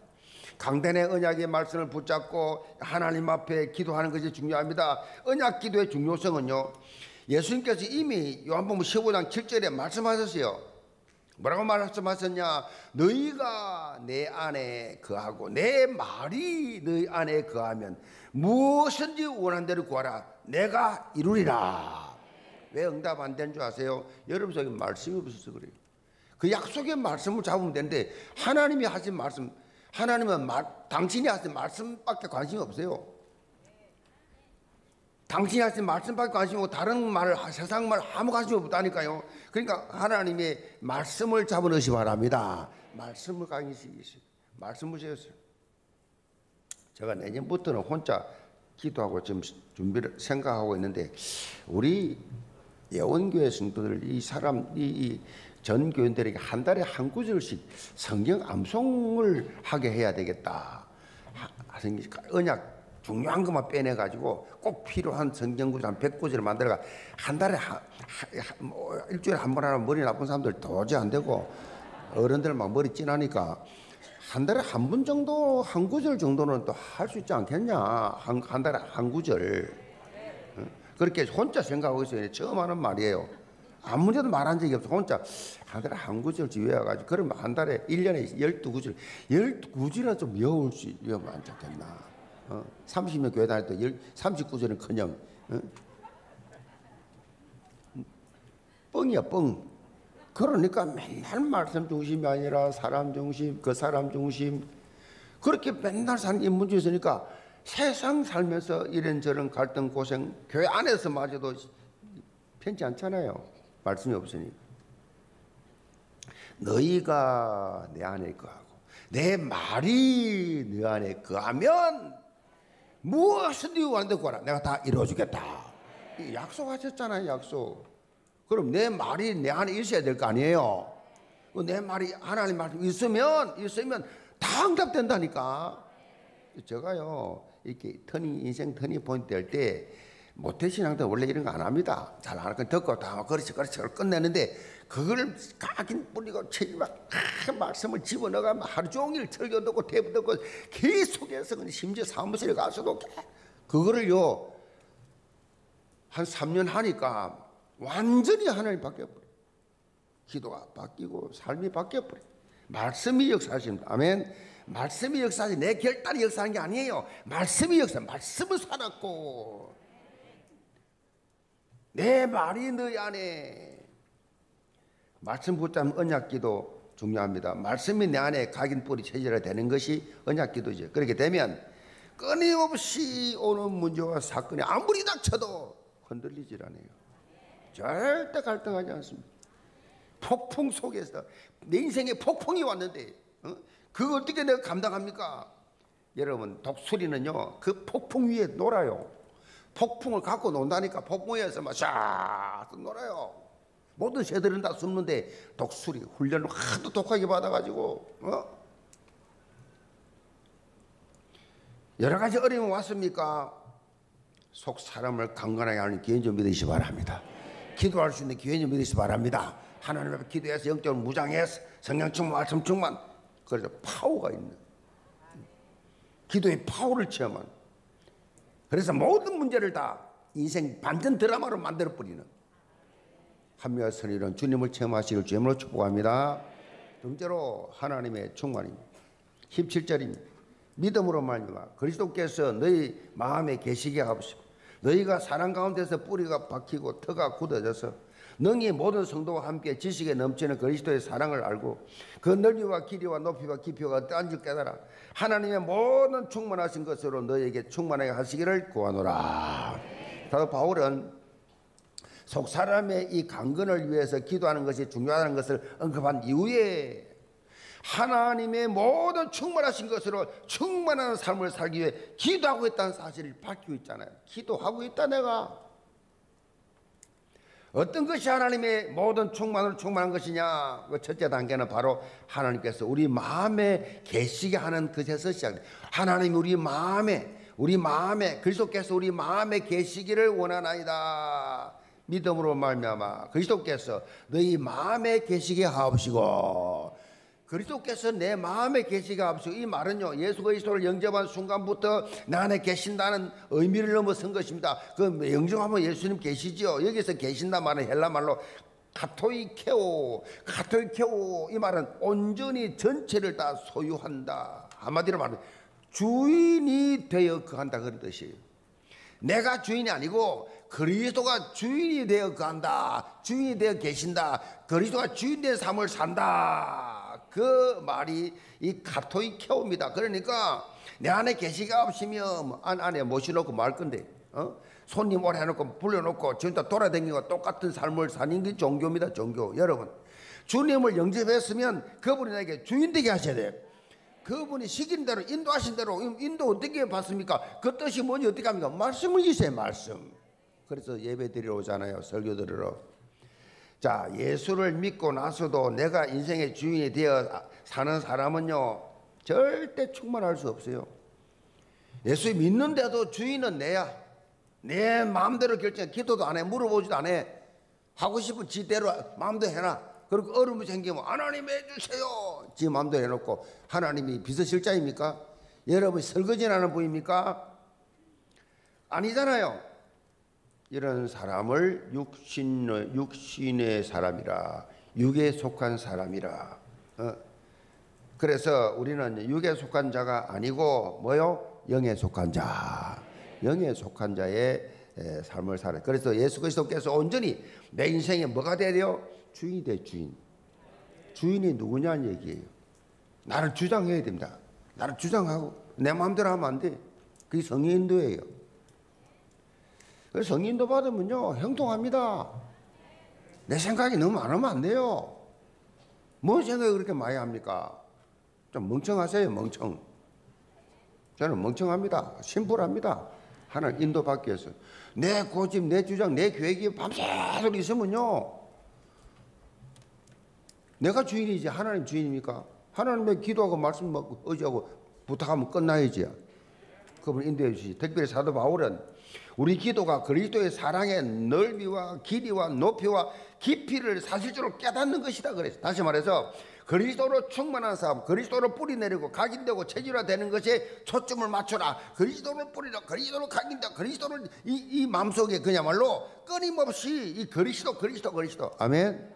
강단의 언약의 말씀을 붙잡고 하나님 앞에 기도하는 것이 중요합니다. 언약 기도의 중요성은요. 예수님께서 이미 요한복음 15장 7절에 말씀하셨어요. 뭐라고 말씀하셨냐? 너희가 내 안에 거하고 내 말이 너희 안에 거하면 무엇인지 원한 대로 구하라. 내가 이루리라. 왜 응답 안된줄 아세요? 여러분 속에 말씀이 없어서 그래요. 그 약속의 말씀을 잡으면 되는데 하나님이 하신 말씀, 하나님은 말, 당신이 하신 말씀밖에 관심이 없어요. 당신이 하신 말씀밖에 관심이 없고 다른 말, 세상 말 아무 관심이 없다니까요. 그러니까 하나님의 말씀을 잡아넣으시 바랍니다. 말씀을 강의시키시 말씀을 세웠어요. 제가 내년부터는 혼자 기도하고 지금 준비를 생각하고 있는데 우리 예원교회 성도들 이 사람 이, 이 전 교인들에게 한 달에 한 구절씩 성경 암송을 하게 해야 되겠다. 언약 중요한 것만 빼내 가지고 꼭 필요한 성경 구절 한 100구절을 만들어가 한 달에 한, 한, 뭐 일주일에 한 번 하면 머리 나쁜 사람들 도저히 안 되고 어른들 막 머리 찐하니까 한 달에 한번 정도 한 구절 정도는 또 할 수 있지 않겠냐 한, 한 달에 한 구절 그렇게 혼자 생각하고 있어요 처음 하는 말이에요 아무데도 말한 적이 없어 혼자 한 달에 한 구절씩 외워가지고 그러면 한 달에 1년에 열두 구절 열두 구절이나 좀 외울 수 외우면 안 좋겠나 어, 30년 교회 다닐 때 39절은 그냥 어? 뻥이야 뻥 그러니까 맨날 말씀 중심이 아니라 사람 중심, 그 사람 중심 그렇게 맨날 사는 인문주 있으니까 세상 살면서 이런저런 갈등 고생 교회 안에서마저도 편치 않잖아요. 말씀이 없으니까. 너희가 내 안에 거하고 내 말이 내 안에 거하면 무엇이든 원하는 데 구하라. 내가 다 이루어주겠다. 약속하셨잖아요. 약속. 그럼 내 말이 내 안에 있어야 될 거 아니에요. 그내 말이 하나님 말씀 있으면 있으면 다 응답된다니까. 제가요 이렇게 turning 인생 turning point 할때 모태신앙들 원래 이런 거 안 합니다. 잘 안 하고 듣고 다 그렇지 그렇지 끝내는데 그걸 각인 뿌리고 책임막 말씀을 집어넣어가면 하루 종일 철교 듣고 대부 듣고 계속해서 심지어 사무실에 가서도 그거를요 한 3년 하니까 완전히 하나님 바뀌어버려. 기도가 바뀌고 삶이 바뀌어버려. 말씀이 역사하십니다. 아멘. 말씀이 역사하지 내 결단이 역사하는 게 아니에요. 말씀이 역사, 말씀을 살았고 내 말이 너희 안에 말씀 붙잡는 언약기도 중요합니다. 말씀이 내 안에 각인 뿌리 체질화 되는 것이 언약기도죠. 그렇게 되면 끊임없이 오는 문제와 사건이 아무리 닥쳐도 흔들리질 않아요. 절대 갈등하지 않습니다. 폭풍 속에서 내 인생에 폭풍이 왔는데 어? 그 어떻게 내가 감당합니까? 여러분 독수리는요 그 폭풍 위에 놀아요. 폭풍을 갖고 논다니까 폭풍 위에서 막쫙 놀아요. 모든 새들은 다 숨는데 독수리 훈련을 하도 독하게 받아가지고 어? 여러 가지 어려움이 왔습니까? 속 사람을 강건하게 하는 기회 좀 믿으시 바랍니다. 기도할 수 있는 기회 좀 믿으시 바랍니다. 하나님 앞에 기도해서 영적으로 무장해서 성령 충만, 말씀 충만. 그래서 파워가 있는 기도의 파워를 체험한 그래서 모든 문제를 다 인생 반전 드라마로 만들어 버리는 한미와 선이론 주님을 체험하시길 주님으로 축복합니다. 둘째로 하나님의 충만입니다. 17절입니다. 믿음으로 말미암아 그리스도께서 너희 마음에 계시게 하옵시고 너희가 사랑 가운데서 뿌리가 박히고 터가 굳어져서 능히 모든 성도와 함께 지식에 넘치는 그리스도의 사랑을 알고 그 넓이와 길이와 높이와 깊이가 어떠한 줄 깨달아 하나님의 모든 충만하신 것으로 너에게 충만하게 하시기를 구하노라. 사도 바울은 속 사람의 이 강건을 위해서 기도하는 것이 중요하다는 것을 언급한 이후에 하나님의 모든 충만하신 것으로 충만한 삶을 살기 위해 기도하고 있다는 사실을 밝히고 있잖아요. 기도하고 있다 내가. 어떤 것이 하나님의 모든 충만으로 충만한 것이냐? 그 첫째 단계는 바로 하나님께서 우리 마음에 계시게 하는 것에서 시작돼. 하나님 우리 마음에 우리 마음에 그리스도께서 우리 마음에 계시기를 원하나이다. 믿음으로 말미암아 그리스도께서 너희 마음에 계시게 하옵시고 그리스도께서 내 마음에 계시게 하옵시고 이 말은요 예수 그리스도를 영접한 순간부터 나 안에 계신다는 의미를 넘어선 것입니다. 그 영접하면 예수님 계시지요. 여기서 계신다 말은 헬라 말로 카토이케오 카토이케오 이 말은 온전히 전체를 다 소유한다. 한마디로 말하면 주인이 되어 그한다 그런 뜻이에요. 내가 주인이 아니고 그리스도가 주인이 되어 그한다. 주인이 되어 계신다. 그리스도가 주인 된 삶을 산다. 그 말이 이 카토이케오입니다. 그러니까 내 안에 계시가 없으면 안 안에 모셔놓고 말 건데, 어? 손님 오래 해놓고 불려놓고 진짜 돌아다니고 똑같은 삶을 사는 게 종교입니다. 종교. 여러분, 주님을 영접했으면 그분이 나에게 주인 되게 하셔야 돼요. 그분이 시킨 대로 인도하신 대로 인도 어떻게 받습니까? 그 뜻이 뭔지 어떻게 합니까? 말씀을 주세요. 말씀. 그래서 예배 드리러 오잖아요. 설교 들으러. 자, 예수를 믿고 나서도 내가 인생의 주인이 되어 사는 사람은요, 절대 충만할 수 없어요. 예수 믿는데도 주인은 내야. 내 마음대로 결정, 기도도 안 해, 물어보지도 안 해. 하고 싶은 지대로 마음대로 해놔. 그리고 어려움이 생기면 하나님 해주세요. 지 마음대로 해놓고 하나님이 비서실장입니까? 여러분 설거지하는 분입니까? 아니잖아요. 이런 사람을 육신, 육신의 사람이라 육에 속한 사람이라. 어? 그래서 우리는 육에 속한 자가 아니고 뭐요? 영에 속한 자. 영에 속한 자의 삶을 살아 그래서 예수 그리스도께서 온전히 내 인생에 뭐가 되려? 주인이 돼 주인. 주인이 누구냐는 얘기예요. 나를 주장해야 됩니다. 나를 주장하고 내 마음대로 하면 안 돼. 그게 성인도예요 그래서 성인도 받으면요, 행동합니다. 내 생각이 너무 많으면 안 돼요. 뭔 생각을 그렇게 많이 합니까? 좀 멍청하세요, 멍청. 저는 멍청합니다. 심플합니다. 하나 인도받기 위해서. 내 고집, 내 주장, 내 계획이 밤새도록 있으면요. 내가 주인이지 하나님 주인입니까? 하나님의 기도하고 말씀 의지하고 부탁하면 끝나야지. 그분 인도해 주시. 특별히 사도 바울은 우리 기도가 그리스도의 사랑의 넓이와 길이와 높이와 깊이를 사실적으로 깨닫는 것이다 그랬어. 다시 말해서 그리스도로 충만한 삶, 그리스도로 뿌리 내리고 각인되고 체질화되는 것에 초점을 맞춰라. 그리스도로 뿌리라, 그리스도로 각인다, 그리스도로 이, 이 마음속에 그야말로 끊임없이 이 그리스도, 그리스도, 그리스도. 아멘.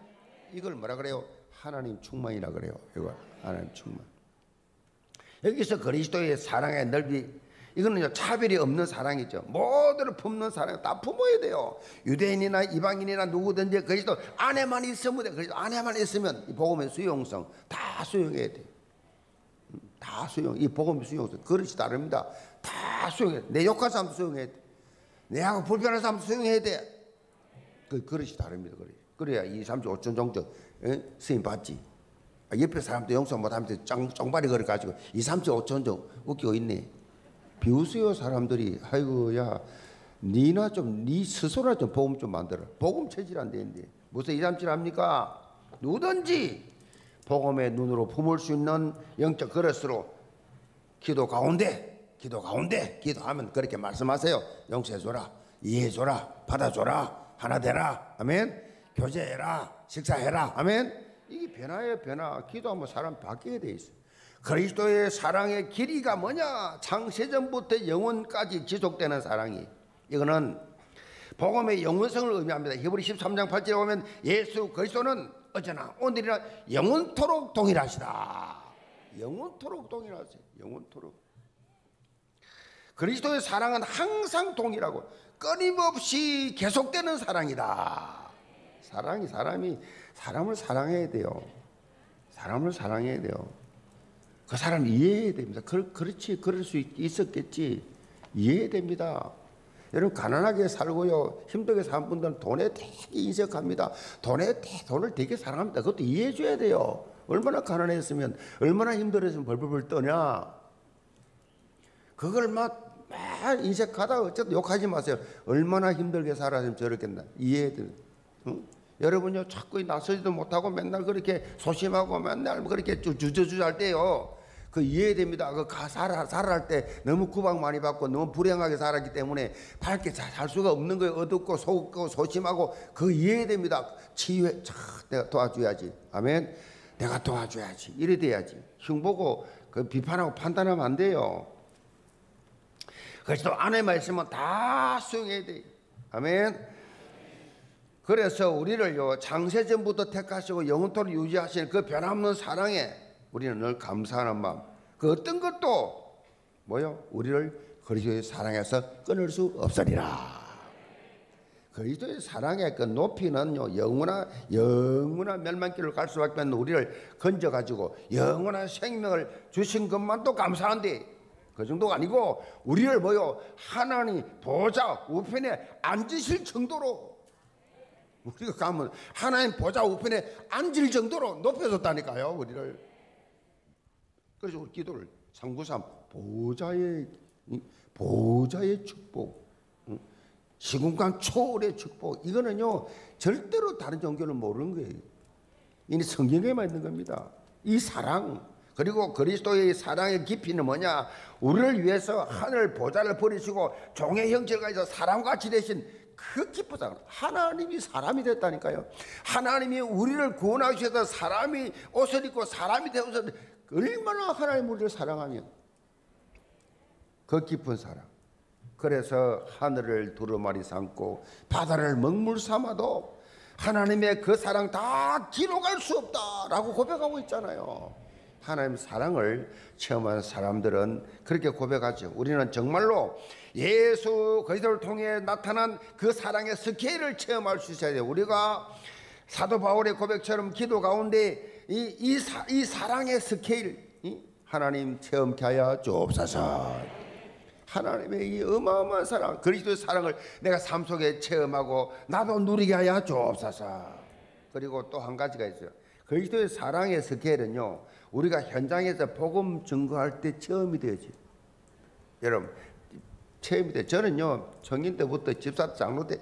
이걸 뭐라 그래요? 하나님 충만이라 그래요. 이거 하나님 충만. 여기서 그리스도의 사랑의 넓이 이거는 차별이 없는 사랑이죠. 모두를 품는 사랑 다 품어야 돼요. 유대인이나 이방인이나 누구든지 그리스도 안에만 있으면 돼. 그리스도 안에만 있으면 이 복음의 수용성 다 수용해야 돼. 음, 다 수용. 이 복음의 수용성 그릇이 다릅니다. 다 수용해. 내 욕할 사람도 수용해야 돼. 내하고 불편한 사람도 수용해야 돼. 그 그릇이 다릅니다. 그래. 그래야 2, 3주, 5천 정도 쓰임 받지. 아, 옆에 사람도 용서 못하면서 쩡발이 걸어 가지고 2, 3주, 5천 정도 웃기고 있네. 비웃어요 사람들이. 아이고야. 니나 좀 니 스스로나 좀 복음 좀 만들어. 복음 체질 안 되는데. 무슨 이삼칠 합니까? 누든지 복음의 눈으로 품을 수 있는 영적 그릇으로 기도 가운데 기도 가운데 기도하면 그렇게 말씀하세요. 용서해줘라 이해해줘라 받아줘라 하나 되라. 아멘. 교제해라 식사해라. 아멘. 이게 변화예요 변화. 기도하면 사람 바뀌게 돼 있어 그리스도의 사랑의 길이가 뭐냐? 창세전부터 영원까지 지속되는 사랑이. 이거는 복음의 영원성을 의미합니다. 히브리 13장 8절에 보면 예수 그리스도는 어제나 오늘이나 영원토록 동일하시다. 영원토록 동일하세요. 영원토록. 그리스도의 사랑은 항상 동일하고 끊임없이 계속되는 사랑이다. 사랑이 사람이 사람을 사랑해야 돼요. 사람을 사랑해야 돼요. 그 사람 이해해야 됩니다. 그, 그렇지, 그럴 수 있, 었겠지 이해해야 됩니다. 여러분 가난하게 살고요 힘들게 사는 분들은 돈에 되게 인색합니다. 돈에 되- 돈을 되게 사랑합니다. 그것도 이해해 줘야 돼요. 얼마나 가난했으면 얼마나 힘들었으면 벌벌벌 떠냐. 그걸 막, 막 인색하다 어쨌든 욕하지 마세요. 얼마나 힘들게 살았으면 저렇겠나 이해해 드 응? 여러분요 자꾸 나서지도 못하고 맨날 그렇게 소심하고 맨날 그렇게 주저주저할 때요. 그 이해됩니다. 그 가, 살아, 살아할 때 너무 구박 많이 받고 너무 불행하게 살았기 때문에 밝게 잘살 수가 없는 거예요. 어둡고 속고 소심하고 그 이해됩니다. 치유해. 자, 내가 도와줘야지. 아멘. 내가 도와줘야지. 이래 돼야지. 흉보고 그 비판하고 판단하면 안 돼요. 그래서 또 안에 말씀은 다 수용해야 돼. 아멘. 그래서 우리를요 장세전부터 택하시고 영원토록 유지하시는 그 변함없는 사랑에 우리는 늘 감사하는 마음. 그 어떤 것도 뭐요? 우리를 그리스도의 사랑에서 끊을 수 없으리라. 그리스도의 사랑의 그 높이는요 영원한 영원한 멸망길을 갈 수밖에 없는 우리를 건져 가지고 영원한 생명을 주신 것만도 감사한데 그 정도가 아니고 우리를 뭐요 하나님 보좌 우편에 앉으실 정도로 우리가 가면 하나님 보좌 우편에 앉을 정도로 높여줬다니까요 우리를. 그래서 우리 기도를 상구삼 보좌의 이 보좌의 축복 응? 시공간 초월의 축복 이거는요 절대로 다른 종교는 모르는 거예요. 이니 성경에만 있는 겁니다. 이 사랑 그리고 그리스도의 사랑의 깊이는 뭐냐? 우리를 위해서 하늘 보좌를 버리시고 종의 형체를 가지고 사람같이 되신 그 사랑 하나님이 사람이 됐다니까요. 하나님이 우리를 구원하기 위해서 사람이 옷을 입고 사람이 되어서 얼마나 하나님 우리를 사랑하면 그 깊은 사랑. 그래서 하늘을 두루마리 삼고 바다를 먹물 삼아도 하나님의 그 사랑 다 기록할 수 없다라고 고백하고 있잖아요. 하나님 사랑을 체험한 사람들은 그렇게 고백하죠. 우리는 정말로 예수 그리스도를 통해 나타난 그 사랑의 스케일을 체험할 수 있어야 돼요. 우리가 사도 바울의 고백처럼 기도 가운데 이, 이, 사, 이 사랑의 스케일 이 하나님 체험케 하여 주옵소서. 하나님의 이 어마어마한 사랑, 그리스도의 사랑을 내가 삶 속에 체험하고 나도 누리게 하여 주옵소서. 그리고 또 한 가지가 있어요. 그리스도의 사랑의 스케일은요, 우리가 현장에서 복음 증거할 때 체험이 되지. 여러분, 체험이 돼. 저는요, 청년 때부터 집사 장로 때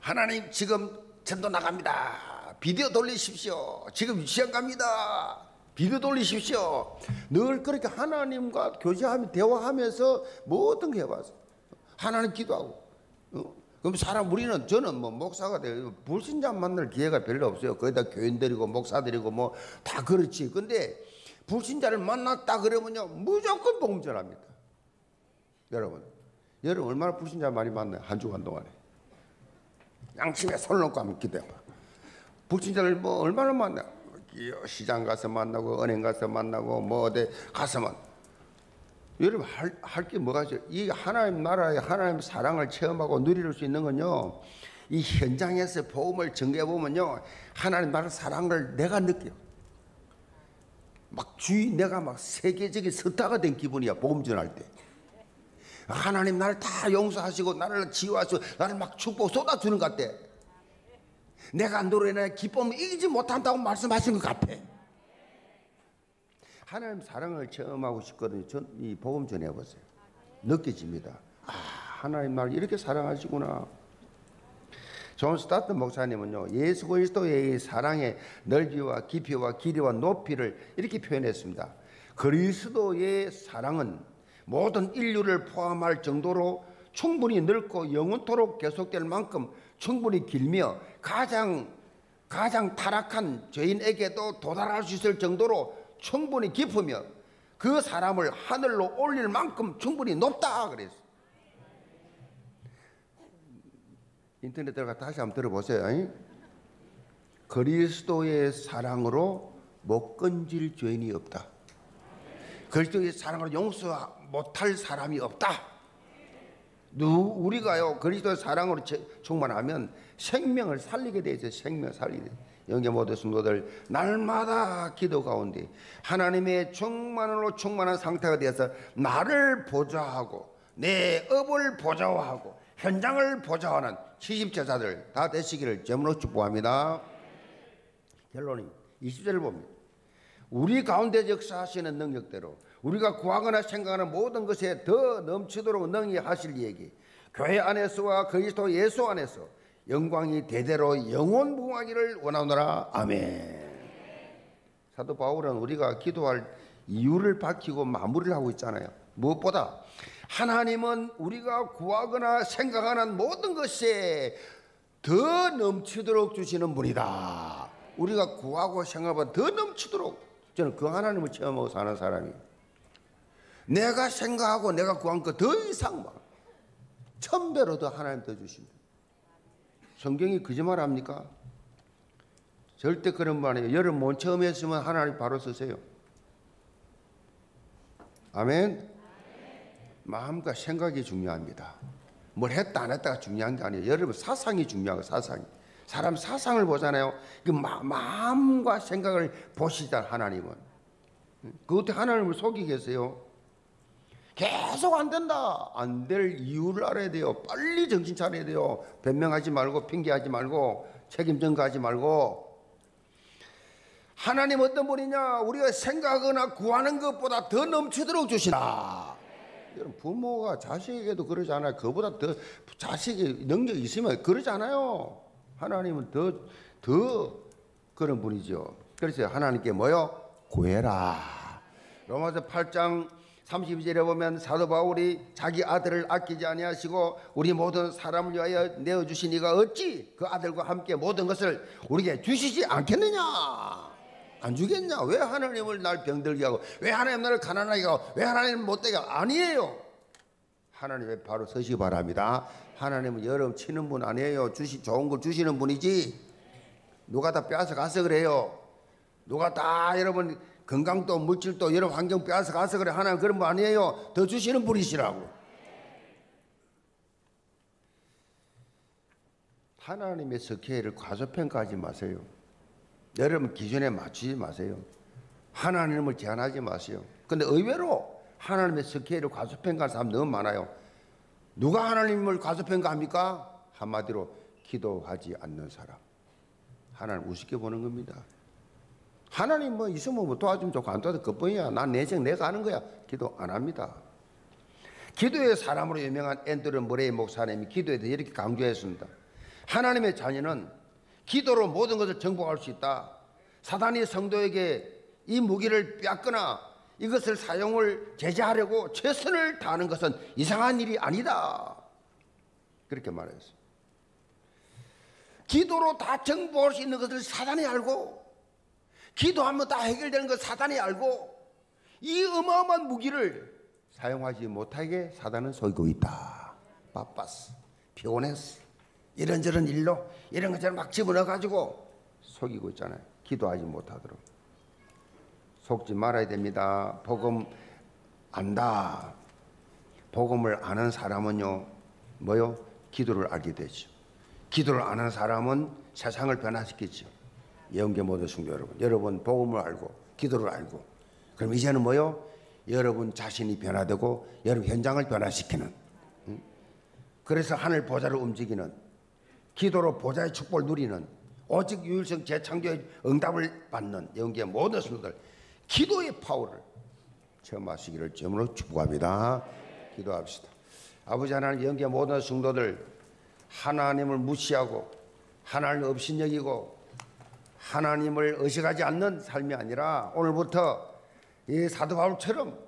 하나님 지금 전도 나갑니다. 비디오 돌리십시오. 지금 시험 갑니다. 비디오 돌리십시오. 늘 그렇게 하나님과 교제하며 대화하면서 모든 게 해봤어. 하나님 기도하고. 어? 그럼 사람 우리는 저는 뭐 목사가 돼요. 불신자 만날 기회가 별로 없어요. 거기다 교인들이고 목사들이고 뭐 다 그렇지. 근데 불신자를 만났다 그러면요 무조건 복음 전합니다. 여러분, 여러분 얼마나 불신자 많이 만나요 한 주간 동안에. 양심에 손 놓고 한번 기도해봐. 불신자를 뭐 얼마나 만나? 시장 가서 만나고 은행 가서 만나고 뭐 어디 가서만 여러분 할 게 뭐가 있어요? 이 하나님 나라의 하나님 사랑을 체험하고 누릴 수 있는 건요. 이 현장에서 복음을 전개해 보면요. 하나님 나라 사랑을 내가 느껴. 막 주위 내가 막 세계적인 스타가 된 기분이야. 복음 전할 때. 하나님 나를 다 용서하시고 나를 지워하시고 나를 막 축복 쏟아주는 것 같아. 내가 노래나 기쁨을 이기지 못한다고 말씀하신 것 같아. 하나님 사랑을 체험하고 싶거든요. 전 이 복음 전해보세요. 느껴집니다. 아, 하나님 나를 이렇게 사랑하시구나. 존 스타트 목사님은요, 예수 그리스도의 사랑의 넓이와 깊이와 길이와 높이를 이렇게 표현했습니다. 그리스도의 사랑은 모든 인류를 포함할 정도로 충분히 넓고 영원토록 계속될 만큼 충분히 길며 가장 가장 타락한 죄인에게도 도달할 수 있을 정도로 충분히 깊으며 그 사람을 하늘로 올릴 만큼 충분히 높다 그랬어. 인터넷 들어가 다시 한번 들어보세요. 이? 그리스도의 사랑으로 못 건질 죄인이 없다. 그리스도의 사랑으로 용서 못할 사람이 없다. 누 우리가요 그리스도의 사랑으로 충만하면 생명을 살리게 돼 있어요. 생명 살리게. 영계 모든 성도들 날마다 기도 가운데 하나님의 충만으로 충만한 상태가 되어서 나를 보좌하고 내 업을 보좌하고 현장을 보좌하는 시집제자들 다 되시기를 제물로 축복합니다. 결론이 20절을 봅니다. 우리 가운데 역사하시는 능력대로 우리가 구하거나 생각하는 모든 것에 더 넘치도록 능히 하실 얘기 교회 안에서와 그리스도 예수 안에서 영광이 대대로 영원 무궁하기를 원하노라. 아멘. 사도 바울은 우리가 기도할 이유를 밝히고 마무리를 하고 있잖아요. 무엇보다 하나님은 우리가 구하거나 생각하는 모든 것에 더 넘치도록 주시는 분이다. 우리가 구하고 생각하면 더 넘치도록. 저는 그 하나님을 체험하고 사는 사람이에요 내가 생각하고 내가 구한 것 더 이상 막 천배로 더 하나님 더 주십니다. 성경이 거짓말 합니까? 절대 그런 말 아니에요. 여러분 못 처음 했으면 하나님 바로 쓰세요. 아멘. 마음과 생각이 중요합니다. 뭘 했다 안 했다가 중요한 게 아니에요. 여러분 사상이 중요하고 사상이. 사람 사상을 보잖아요. 그 마, 마음과 생각을 보시다 하나님은. 그것도 하나님을 속이겠어요. 계속 안 된다. 안 될 이유를 알아야 돼요. 빨리 정신 차려야 돼요. 변명하지 말고 핑계하지 말고 책임 전가하지 말고 하나님 어떤 분이냐? 우리가 생각하거나 구하는 것보다 더 넘치도록 주시나. 여러분 부모가 자식에게도 그러잖아요. 그보다 더 자식이 능력이 있으면 그러잖아요. 하나님은 더 더 그런 분이죠. 그래서 하나님께 뭐요? 구해라. 로마서 8장 32절에 보면 사도 바울이 자기 아들을 아끼지 아니하시고 우리 모든 사람을 위하여 내어 주시니가 어찌 그 아들과 함께 모든 것을 우리에게 주시지 않겠느냐? 안 주겠냐? 왜 하나님을 날 병들게 하고 왜 하나님 나를 가난하게 하고 왜 하나님 못되게 하고 아니에요. 하나님의 바로 서시 바랍니다. 하나님은 여러분 치는 분 아니에요. 주시 좋은 걸 주시는 분이지. 누가 다 빼앗아 가서 그래요. 누가 다 여러분 건강도 물질도 여러 환경 빼앗아 가서 그래 하나님 그런 분 아니에요. 더 주시는 분이시라고. 하나님의 석회를 과소평가하지 마세요. 여러분 기준에 맞추지 마세요. 하나님을 제한하지 마세요. 근데 의외로 하나님의 석회를 과소평가하는 사람 너무 많아요. 누가 하나님을 과소평가합니까? 한마디로 기도하지 않는 사람. 하나님 우습게 보는 겁니다. 하나님 뭐 있으면 뭐 도와주면 좋고 안 도와도 그뿐이야. 난 내생 내가 하는 거야. 기도 안 합니다. 기도의 사람으로 유명한 앤드루 머레이 목사님이 기도에 대해 이렇게 강조했습니다. 하나님의 자녀는 기도로 모든 것을 정복할 수 있다. 사단이 성도에게 이 무기를 빼앗거나 이것을 사용을 제재하려고 최선을 다하는 것은 이상한 일이 아니다. 그렇게 말했어요. 기도로 다 정복할 수 있는 것을 사단이 알고 기도하면 다 해결되는 것 사단이 알고 이 어마어마한 무기를 사용하지 못하게 사단은 속이고 있다. 바빴어. 피곤했어. 이런저런 일로 이런 것처럼 막 집어넣어 가지고 속이고 있잖아요. 기도하지 못하도록. 속지 말아야 됩니다. 복음 안다. 복음을 아는 사람은요. 뭐요? 기도를 알게 되죠. 기도를 아는 사람은 세상을 변화시키죠. 영계 모든 성도 여러분, 여러분 복음을 알고 기도를 알고 그럼 이제는 뭐요? 여러분 자신이 변화되고 여러분 현장을 변화시키는 그래서 하늘 보좌를 움직이는 기도로 보좌의 축복을 누리는 오직 유일성 재창조의 응답을 받는 영계 모든 성도들 기도의 파워를 체험하시기를 점으로 축복합니다. 기도합시다. 아버지 하나님 영계 모든 성도들 하나님을 무시하고 하나님을 업신여기고 하나님을 의식하지 않는 삶이 아니라 오늘부터 이 사도 바울처럼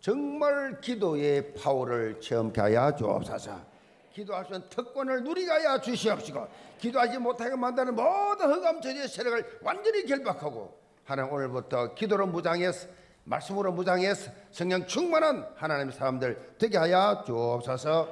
정말 기도의 파워를 체험케 하여 주옵소서. 기도할 수 있는 특권을 하여 주시옵시고 기도하지 못하게 만드는 모든 흑암처지의 세력을 완전히 결박하고 하나님 오늘부터 기도로 무장해서 말씀으로 무장해서 성령 충만한 하나님의 사람들 되게 하여 주옵소서.